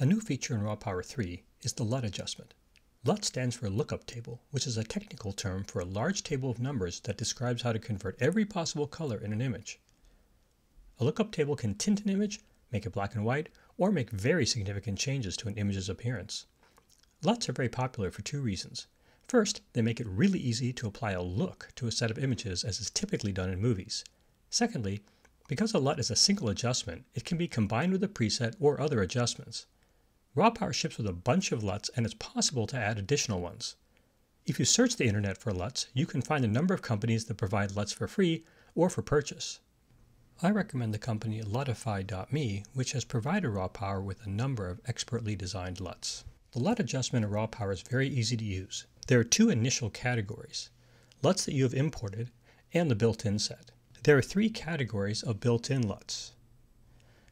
A new feature in Raw Power 3 is the LUT adjustment. LUT stands for lookup table, which is a technical term for a large table of numbers that describes how to convert every possible color in an image. A lookup table can tint an image, make it black and white, or make very significant changes to an image's appearance. LUTs are very popular for two reasons. First, they make it really easy to apply a look to a set of images as is typically done in movies. Secondly, because a LUT is a single adjustment, it can be combined with a preset or other adjustments. RawPower ships with a bunch of LUTs and it's possible to add additional ones. If you search the internet for LUTs, you can find a number of companies that provide LUTs for free or for purchase. I recommend the company Lutify.me, which has provided RawPower with a number of expertly designed LUTs. The LUT adjustment in RawPower is very easy to use. There are two initial categories, LUTs that you have imported and the built-in set. There are three categories of built-in LUTs.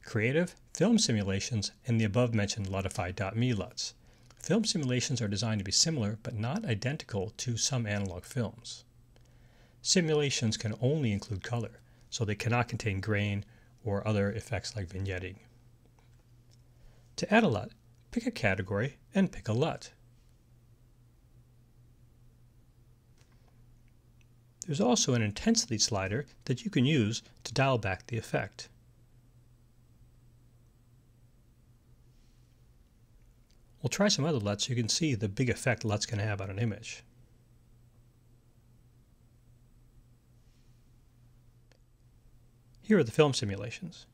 Creative, film simulations, and the above-mentioned Lutify.me LUTs. Film simulations are designed to be similar but not identical to some analog films. Simulations can only include color, so they cannot contain grain or other effects like vignetting. To add a LUT, pick a category and pick a LUT. There's also an intensity slider that you can use to dial back the effect. We'll try some other LUTs so you can see the big effect LUTs can have on an image. Here are the film simulations.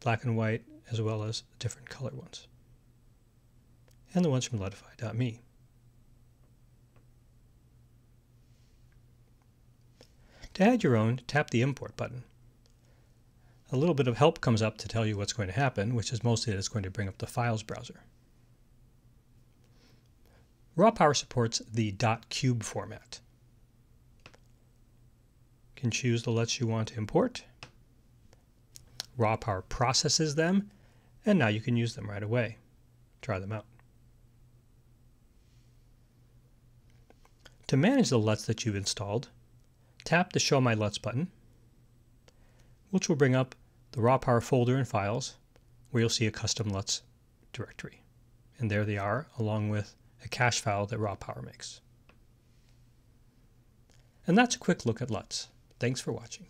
Black and white as well as different color ones. And the ones from Lutify.me. To add your own, tap the Import button a little bit of help comes up to tell you what's going to happen, which is mostly that it's going to bring up the files browser. RawPower supports the .cube format. You can choose the LUTs you want to import. RawPower processes them, and now you can use them right away. Try them out. To manage the LUTs that you've installed, tap the Show My LUTs button, which will bring up the raw power folder and files where you'll see a custom LUTs directory. And there they are, along with a cache file that raw power makes. And that's a quick look at LUTs. Thanks for watching.